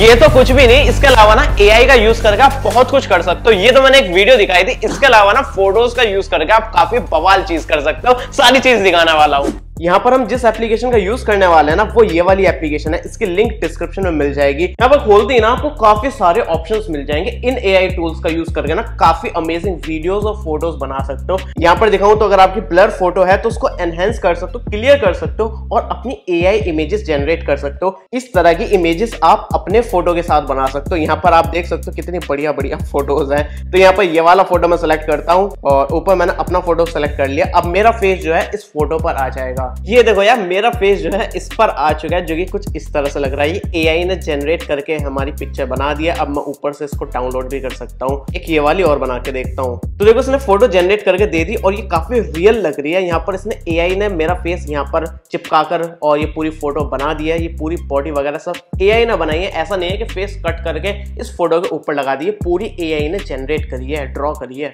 ये तो कुछ भी नहीं, इसके अलावा ना एआई का यूज़ करके आप बहुत कुछ कर सकते हो। ये तो मैंने एक वीडियो दिखाई थी, इसके अलावा ना फ़ोटोज़ का यूज़ करके आप काफ़ी बवाल चीज़ कर सकते हो। सारी चीज़ दिखाने वाला हूँ। यहाँ पर हम जिस एप्लीकेशन का यूज़ करने वाले हैं ना, वो ये वाली एप्लीकेशन है। इसकी लिंक डिस्क्रिप्शन में मिल जाएगी। यहाँ पर खोलते ही ना आपको काफ़ी सारे ऑप्शंस मिल जाएँगे। इन एआई टूल्स का यूज़ करके ना, काफ़ी अमेजिंग वीडियोस और फ़ोटोज़ बना सकते हो। यहाँ पर दिखाऊँ तो अगर आपकी ब्लर फ़ोटो है तो उसको एनहेंस कर सकते हो क्लियर कर सकते हो और अपनी एआई इमेजेस जनरेट कर सकते हो। इस तरह की इमेजेस आप अपने फ़ोटो के साथ बना सकते हो। यहाँ पर आप देख सकते हो कितनी बढ़िया बढ़िया फ़ोटोज़ है। तो यहाँ पर ये वाला फ़ोटो मैं सेलेक्ट करता हूँ और ऊपर मैंने अपना फ़ोटो सेलेक्ट कर लिया। अब मेरा फेस जो है, इस फ़ोटो पर आ जाएगा। ये देखो यार, मेरा फेस जो है इस पर आ चुका है, जो कि कुछ इस तरह से लग रहा है। ये एआई ने जनरेट करके हमारी पिक्चर बना दिया अब मैं ऊपर से इसको डाउनलोड भी कर सकता हूँ। एक ये वाली और बना के देखता हूँ। तो देखो, इसने फ़ोटो जनरेट करके दे दी और ये काफ़ी रियल लग रही है। यहाँ पर इसने एआई ने मेरा फेस यहाँ पर चिपका कर और ये पूरी फ़ोटो बना दिया ये पूरी बॉडी वगैरह सब ए ने बनाई है। ऐसा नहीं है कि फेस कट करके इस फ़ोटो के ऊपर लगा दी पूरी एआई ने जनरेट करी है ड्रॉ करी है।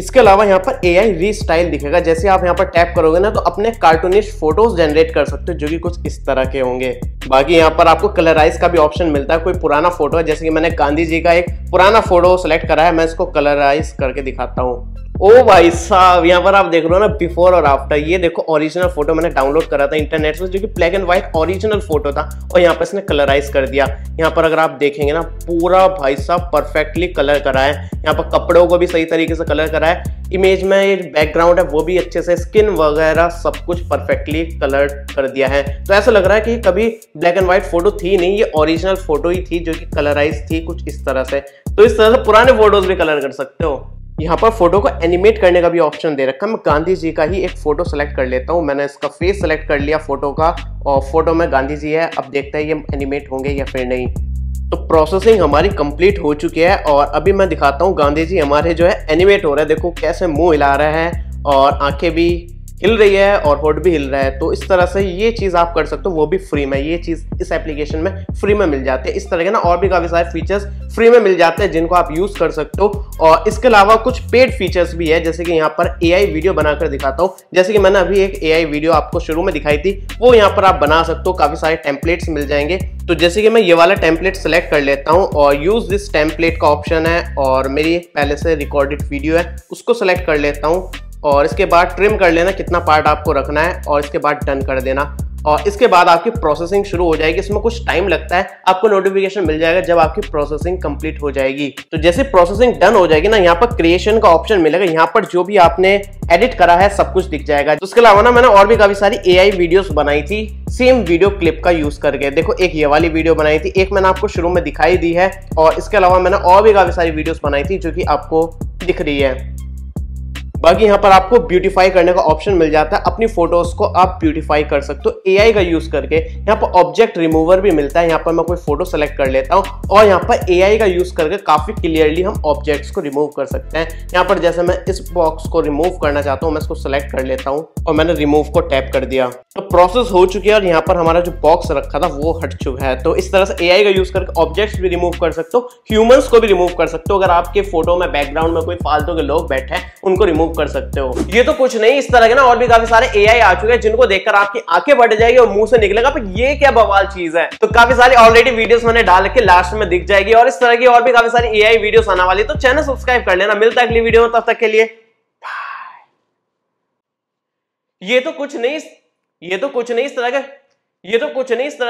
इसके अलावा यहाँ पर ए आई री स्टाइल दिखेगा। जैसे आप यहाँ पर टैप करोगे ना तो अपने कार्टूनिश फ़ोटोज़ जनरेट कर सकते हो, जो कि कुछ इस तरह के होंगे। बाकी यहाँ पर आपको कलराइज का भी ऑप्शन मिलता है, कोई पुराना फ़ोटो है। जैसे कि मैंने गांधी जी का एक पुराना फ़ोटो सेलेक्ट करा है, मैं इसको कलराइज करके दिखाता हूँ। ओ भाई साहब, यहाँ पर आप देख रहे हो ना बिफोर और आफ्टर ये देखो ओरिजिनल फ़ोटो मैंने डाउनलोड करा था इंटरनेट से, जो कि black and white original photo था, और यहाँ पर इसने कलराइज कर दिया। यहाँ पर अगर आप देखेंगे ना, पूरा भाई साहब परफेक्टली कलर करा है। यहाँ पर कपड़ों को भी सही तरीके से कलर करा है। इमेज में ये बैकग्राउंड है, वो भी अच्छे से स्किन वगैरह सब कुछ परफेक्टली कलर कर दिया है। तो ऐसा लग रहा है कि कभी ब्लैक एंड व्हाइट फ़ोटो थी नहीं, ये ओरिजिनल फ़ोटो ही थी, जो कि कलराइज थी कुछ इस तरह से। तो इस तरह से पुराने फ़ोटोज़ भी कलर कर सकते हो। यहाँ पर फ़ोटो को एनिमेट करने का भी ऑप्शन दे रखा है। मैं गांधी जी का ही एक फ़ोटो सेलेक्ट कर लेता हूँ। मैंने इसका फेस सेलेक्ट कर लिया फ़ोटो का और फ़ोटो में गांधी जी है। अब देखते हैं ये एनिमेट होंगे या फिर नहीं। तो प्रोसेसिंग हमारी कंप्लीट हो चुकी है और अभी मैं दिखाता हूँ गांधी जी हमारे जो है एनिमेट हो रहा है। देखो कैसे मुँह हिला रहा है और आँखें भी हिल रही है और होट भी हिल रहा है तो इस तरह से ये चीज़ आप कर सकते हो, वो भी फ्री में, ये चीज़ इस एप्लीकेशन में फ्री में मिल जाती है। इस तरह के ना और भी काफ़ी सारे फीचर्स फ्री में मिल जाते हैं, जिनको आप यूज़ कर सकते हो। और इसके अलावा कुछ पेड फीचर्स भी है, जैसे कि यहाँ पर एआई वीडियो बनाकर दिखाता हूँ। जैसे कि मैंने अभी एक एआई वीडियो आपको शुरू में दिखाई थी, वो यहाँ पर आप बना सकते हो, काफ़ी सारे टेम्पलेट्स मिल जाएँगे। तो जैसे कि मैं ये वाला टेम्पलेट सेलेक्ट कर लेता हूँ और यूज़ दिस टेम्पलेट का ऑप्शन है और मेरी पहले से रिकॉर्डेड वीडियो है, उसको सेलेक्ट कर लेता हूँ। और इसके बाद ट्रिम कर लेना कितना पार्ट आपको रखना है और इसके बाद डन कर देना। और इसके बाद आपकी प्रोसेसिंग शुरू हो जाएगी। इसमें कुछ टाइम लगता है। आपको नोटिफिकेशन मिल जाएगा जब आपकी प्रोसेसिंग कंप्लीट हो जाएगी। तो जैसे प्रोसेसिंग डन हो जाएगी ना, यहाँ पर क्रिएशन का ऑप्शन मिलेगा। यहाँ पर जो भी आपने एडिट करा है, सब कुछ दिख जाएगा। उसके अलावा ना, मैंने और भी काफ़ी सारी ए आई बनाई थी। सेम वीडियो क्लिप का यूज़ करके। देखो, एक ये वाली वीडियो बनाई थी। एक मैंने आपको शुरू में दिखाई दी है। और इसके अलावा मैंने और भी काफ़ी सारी वीडियोस बनाई थी जो कि आपको दिख रही है। बाकी यहाँ पर आपको ब्यूटीफाई करने का ऑप्शन मिल जाता है। अपनी फ़ोटोज़ को आप ब्यूटीफाई कर सकते हो। एआई का यूज़ करके यहाँ पर ऑब्जेक्ट रिमूवर भी मिलता है। यहाँ पर मैं कोई फ़ोटो सेलेक्ट कर लेता हूँ और यहाँ पर एआई का यूज़ करके काफ़ी क्लियरली हम ऑब्जेक्ट्स को रिमूव कर सकते हैं। यहाँ पर जैसे मैं इस बॉक्स को रिमूव करना चाहता हूँ, मैं इसको सेलेक्ट कर लेता हूँ और मैंने रिमूव को टैप कर दिया। तो प्रोसेस हो चुकी है और यहाँ पर हमारा जो बॉक्स रखा था, वो हट चुका है। तो इस तरह से एआई का यूज़ करके ऑब्जेक्ट्स भी रिमूव कर सकते हो ह्यूमंस को भी रिमूव कर सकते हो। अगर आपके फ़ोटो में बैकग्राउंड में कोई फालतू के लोग बैठे हैं, उनको रिमूव कर सकते हो। ये तो कुछ नहीं, इस तरह के ना और भी काफ़ी सारे एआई आ चुके हैं जिनको देखकर आपकी आँखें बढ़ जाएगी और मुँह से निकलेगा। पर ये क्या बवाल चीज़ है? तो काफ़ी सारी ऑलरेडी वीडियोस मैंने डाल के लास्ट में दिख जाएगी और इस तरह की और भी काफ़ी सारी एआई वीडियोस आने वाली तो चैनल सब्सक्राइब कर लेना। मिलता है अगली वीडियो में, तब तक के लिए ये तो कुछ नहीं, ये तो कुछ नहीं, इस तरह का, ये तो कुछ नहीं, इस तरह